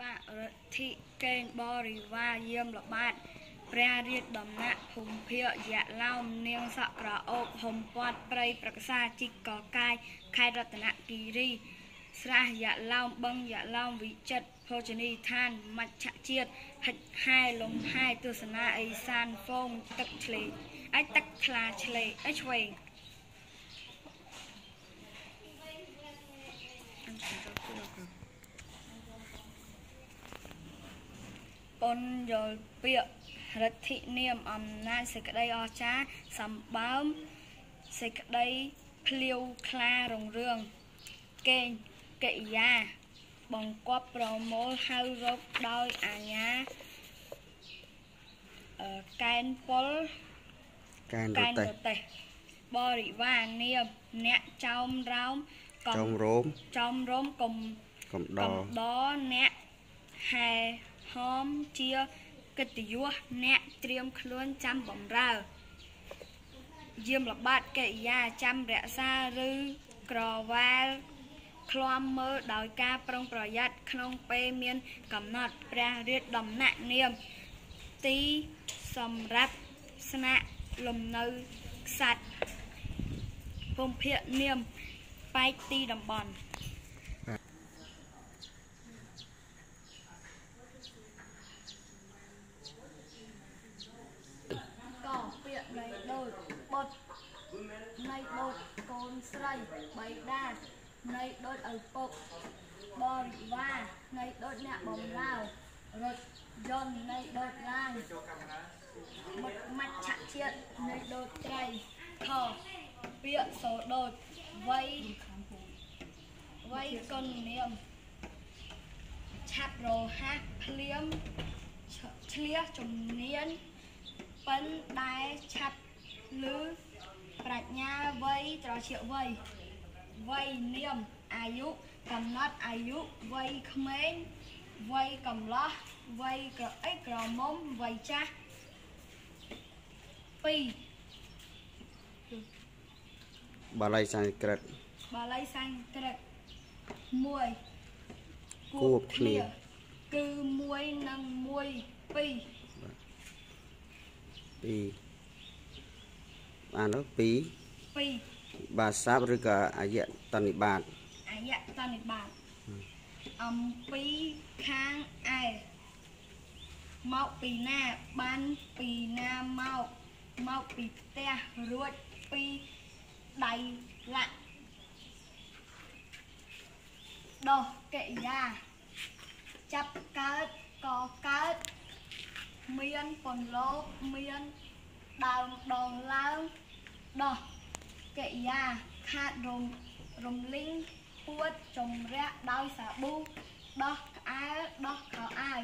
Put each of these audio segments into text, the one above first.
បាទរដ្ឋិកេងបរិវារយាមល្បាតព្រះរាជដំណាក់ភូមិភាគយៈឡោមនាងសក់ក្រអូបហុំពាត់ព្រៃប្រក្សាជីកកកាយខេត្តរតនគិរី ស្រះយៈឡោមបឹងយៈឡោមវិចិត្រភោជនីយដ្ឋានមច្ឆជាតិហិចហែលំហែទស្សនាអេសានហ្វូងទឹកឆ្លេអាចទឹកថ្លាឆ្លេអីឆ្វេង ប៉ុនយល់ពាក្យរដ្ឋិនាមអំណាចសេចក្តីអស្ចារ្យសម្បើមសេចក្តីភ្លាវខ្លារុងរឿងកេងកិយា បង្កប់ប្រមូលហៅរកដោយអាញាអឺកែនពលកែនរកែនទេះរទេសបរិវារនាមអ្នកចោមរោមកំចុងរោមចោមរោមកំកំដកំដអ្នកហែ ហមជាកិត្តិយសអ្នកត្រៀមខ្លួនចាំបំរើយាមល្បាតកិរិយាចាំរក្សាឬក្រវ៉ាលឃ្លាំមើលដោយការប្រុងប្រយ័ត្នក្នុងពេលមានកំណត់ព្រះរាជដំណាក់នាមទីសម្រាប់ស្នាក់លំនៅខ្សាច់ភូមិភាគនាមបែកទីតំបន់ ក៏ពាក្យនៃដូច បុតនៃដូចកូនស្រីបៃតានៃដូចឪពុកបរិវារនៃដូចអ្នកបំរើរថយន្តនៃដូចឡានមុតមច្ឆជាតិនៃដូចត្រីខពាក្យសូដូចវ័យវ័យកុននាមឆាប់រហ័សភ្លាមឆឆ្លៀសជំនាញប៉ិនដែលឆាប់ លឺប្រាជ្ញាវ័យត្រជាវ័យវ័យនាមអាយុកំណត់អាយុវ័យក្មេងវ័យកំឡោះវ័យក្រអីក្រមុំវ័យចាស់2បាលីសំស្ក្រឹតបាលីសំស្ក្រឹត1គួបគ្នាគឺ1និង1 2 2 បានទៅ2 2បាសាបឬក៏អយតនិបាតអយតនិបាតអំពីខាងឯមកពីណាបានពីណាមកមកពីផ្ទះរួចពីដៃលាក់ដោះកិរិយាចាប់កើតកកើតមានពន្លោកមានដើមដងឡើង ដោះកិរិយាខាតរំរំលីងពួតចម្រាក់ដោយសាប៊ូដោះក្អែលដោះខោអាវ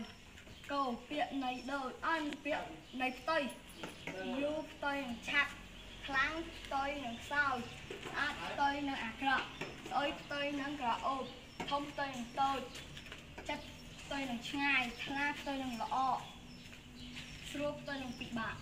កោពាក្យនៃដូចអញពាក្យនៃផ្ទុយយូរផ្ទុយនឹងឆាប់ខ្លាំងផ្ទុយនឹងខ្សោយស្អាតផ្ទុយនឹងអាក្រក់ស្អុយផ្ទុយនឹងក្រអូបធំផ្ទុយនឹងតូចចិត្តផ្ទុយនឹងឆ្ងាយថ្លាផ្ទុយនឹងល្អស្រួលផ្ទុយនឹងពិបាក